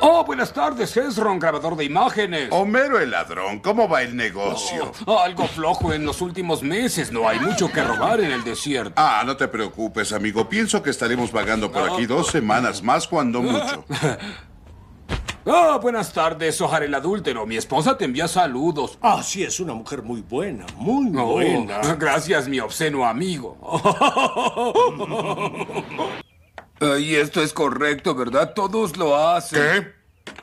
Oh, buenas tardes, Esron, grabador de imágenes. Homero el ladrón, ¿cómo va el negocio? Oh, algo flojo en los últimos meses. No hay mucho que robar en el desierto. Ah, no te preocupes, amigo. Pienso que estaremos vagando por ah. aquí dos semanas más, cuando mucho. Ah, buenas tardes, Ojar el adúltero. Mi esposa te envía saludos. Ah, sí, es una mujer muy buena, muy Oh, buena. gracias, mi obsceno amigo. Y esto es correcto, ¿verdad? Todos lo hacen. ¿Qué?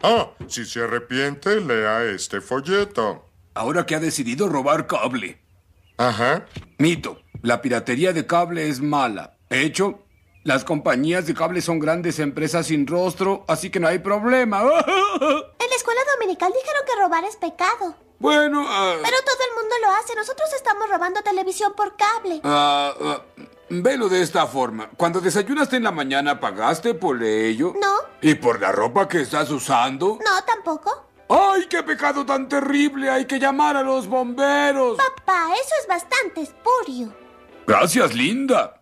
Ah, si se arrepiente, lea este folleto. Ahora que ha decidido robar cable. Ajá. Mito, la piratería de cable es mala. Hecho, las compañías de cable son grandes empresas sin rostro, así que no hay problema. En la escuela dominical dijeron que robar es pecado. Bueno, ah, Pero todo el mundo lo hace. Nosotros estamos robando televisión por cable. ah, velo de esta forma. Cuando desayunaste en la mañana, ¿pagaste por ello? No. ¿Y por la ropa que estás usando? No, tampoco. ¡Ay, qué pecado tan terrible! Hay que llamar a los bomberos. Papá, eso es bastante espurio. Gracias, linda.